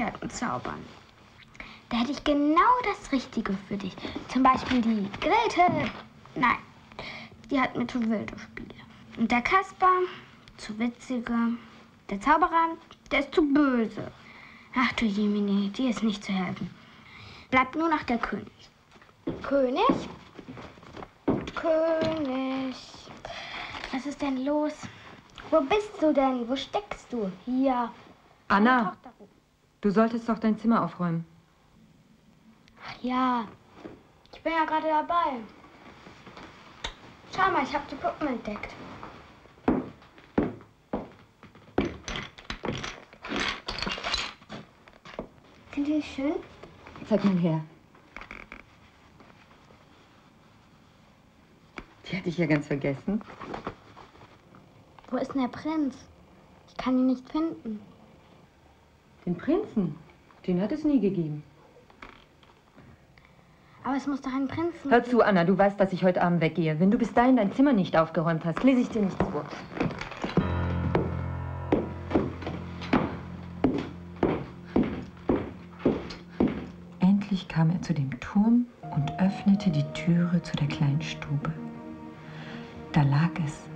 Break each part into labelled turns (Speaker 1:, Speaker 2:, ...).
Speaker 1: Spielgefährten zaubern. Da hätte ich genau das Richtige für dich. Zum Beispiel die Grete. Nein, die hat mir zu wilde Spiele. Und der Kasper, zu witzige. Der Zauberer, der ist zu böse. Ach du Jemini, die ist nicht zu helfen. Bleibt nur noch der König. König? König. Was ist denn los? Wo bist du denn? Wo steckst du? Hier.
Speaker 2: Anna, du solltest doch dein Zimmer aufräumen.
Speaker 1: Ach ja, ich bin ja gerade dabei. Schau mal, ich habe die Puppen entdeckt. Sind die nicht schön?
Speaker 2: Zeig mal her. Die hatte ich ja ganz vergessen.
Speaker 1: Wo ist denn der Prinz? Ich kann ihn nicht finden.
Speaker 2: Den Prinzen? Den hat es nie gegeben.
Speaker 1: Aber es muss doch einen Prinzen
Speaker 2: Hör zu, Anna, du weißt, dass ich heute Abend weggehe. Wenn du bis dahin dein Zimmer nicht aufgeräumt hast, lese ich dir nichts vor. Endlich kam er zu dem Turm und öffnete die Türe zu der kleinen Stube. Da lag es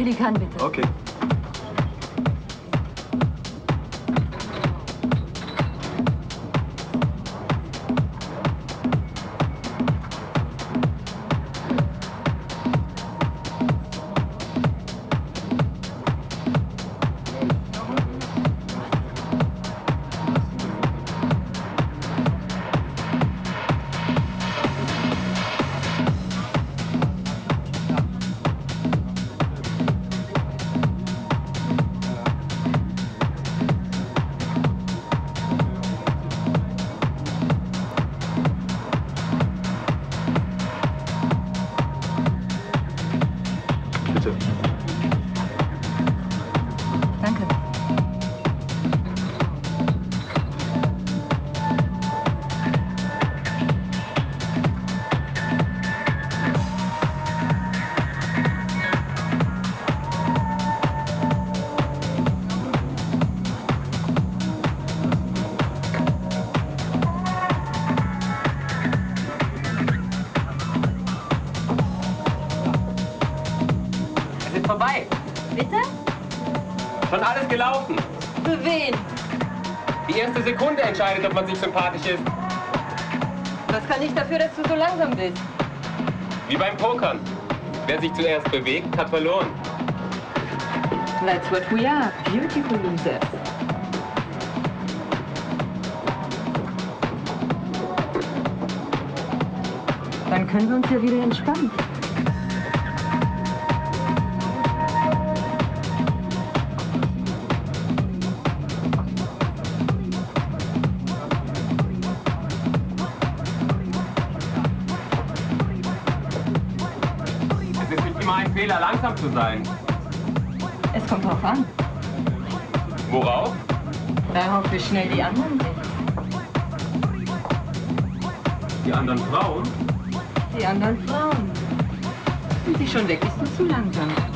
Speaker 2: Pelikan bitte.
Speaker 3: Okay. Bitte.
Speaker 2: Bitte?
Speaker 4: Schon alles gelaufen.
Speaker 2: Für wen?
Speaker 4: Die erste Sekunde entscheidet, ob man sich sympathisch ist.
Speaker 2: Was kann ich dafür, dass du so langsam bist?
Speaker 4: Wie beim Pokern. Wer sich zuerst bewegt, hat verloren.
Speaker 2: That's what we are, beautiful losers. Dann können wir uns ja wieder entspannen.
Speaker 4: Fehler, langsam zu sein.
Speaker 2: Es kommt drauf an.
Speaker 4: Worauf?
Speaker 2: Darauf, wie schnell die anderen sind.
Speaker 4: Die anderen Frauen?
Speaker 2: Die anderen Frauen. Sind sie schon weg, bist du zu langsam.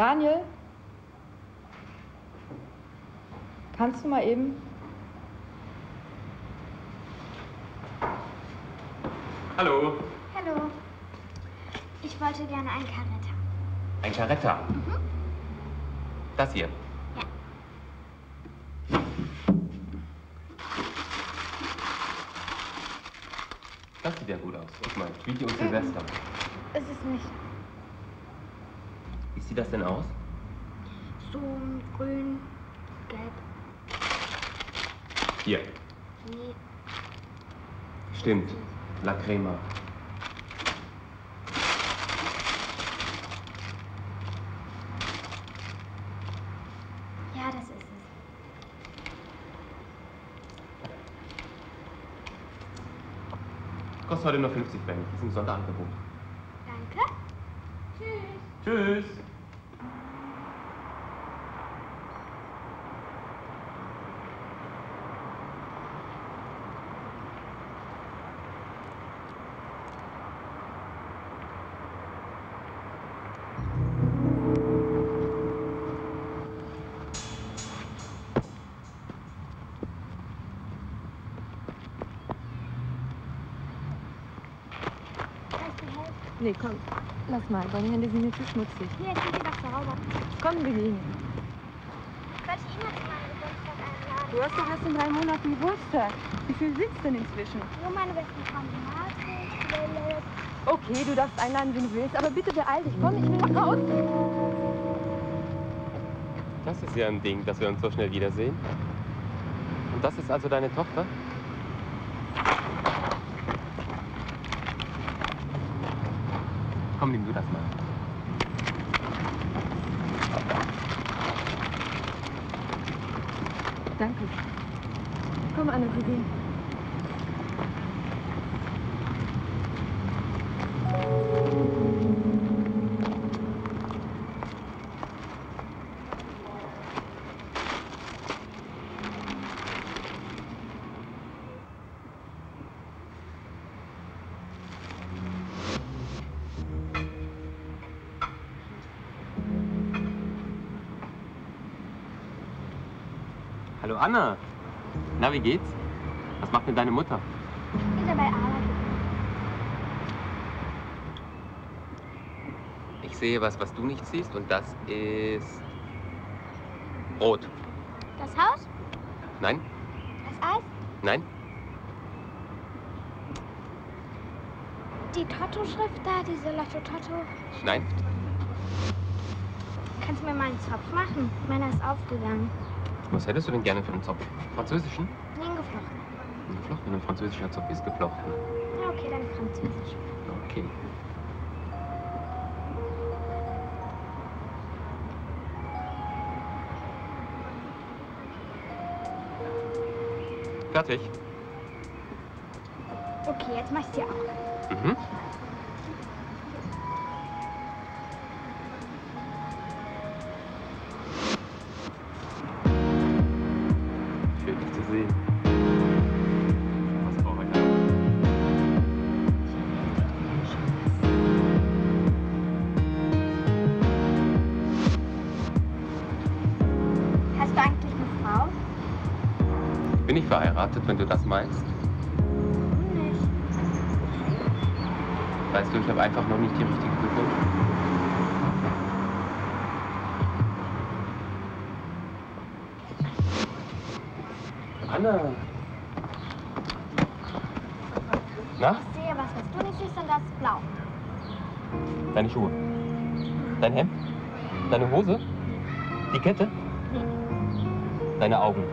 Speaker 2: Daniel? Kannst du mal eben?
Speaker 4: Hallo.
Speaker 1: Hallo. Ich wollte gerne ein Karetta.
Speaker 4: Ein Caretta. Das hier.
Speaker 1: Ja.
Speaker 4: Das sieht ja gut aus. Guck mal, Tweety und Silvester.
Speaker 1: Ist es nicht
Speaker 4: sieht das denn aus?
Speaker 1: so grün, gelb?
Speaker 4: Hier.
Speaker 1: Nee.
Speaker 4: Stimmt. La Crema.
Speaker 1: Ja, das ist es.
Speaker 4: Kostet heute nur 50 Pfennig. Ist im Sonderangebot.
Speaker 1: Danke.
Speaker 4: Tschüss.
Speaker 1: Kann
Speaker 2: Nee, komm. Lass mal, deine Hände sind mir zu schmutzig.
Speaker 1: Hier, ich bin wieder sauber.
Speaker 2: Komm, wir gehen.
Speaker 1: Sollte ich ihn jetzt mal Geburtstag einladen?
Speaker 2: Du hast doch erst in drei Monaten Geburtstag. Wie viel sitzt denn inzwischen?
Speaker 1: Nur meine besten Freunde Martin.
Speaker 2: Okay, du darfst einladen, wen du willst, aber bitte beeil dich. Komm, ich will raus.
Speaker 4: Das ist ja ein Ding, dass wir uns so schnell wiedersehen. Und das ist also deine Tochter? Komm, nimm du das mal.
Speaker 2: Danke. Komm, Anne, wir gehen.
Speaker 4: Anna. Na, wie geht's? Was macht denn deine Mutter?
Speaker 1: Isabel arbeitet.
Speaker 4: Ich sehe was, was du nicht siehst und das ist rot.
Speaker 1: Das Haus?
Speaker 4: Nein?
Speaker 1: Das Eis?
Speaker 4: Nein?
Speaker 1: Die Totto-Schrift da, diese Lotto-Totto.
Speaker 4: Nein?
Speaker 1: Kannst du mir mal einen Zopf machen? Meiner ist aufgegangen.
Speaker 4: Was hättest du denn gerne für einen Zopf? Französischen?
Speaker 1: Nee, geflochten.
Speaker 4: Ein geflochten, ein französischer Zopf ist geflochten.
Speaker 1: Ja, okay, dann französisch.
Speaker 4: Okay. Fertig.
Speaker 1: Okay, jetzt mach ich dir auch.
Speaker 4: Mhm. Verheiratet, wenn du das meinst?
Speaker 1: Nicht.
Speaker 4: Weißt du, ich habe einfach noch nicht die richtige gefunden. Anna. Na,
Speaker 1: Ich sehe was, was du nicht siehst und das ist blau.
Speaker 4: deine Schuhe. Dein Hemd? Deine Hose? Die Kette?
Speaker 1: Nee.
Speaker 4: Deine Augen.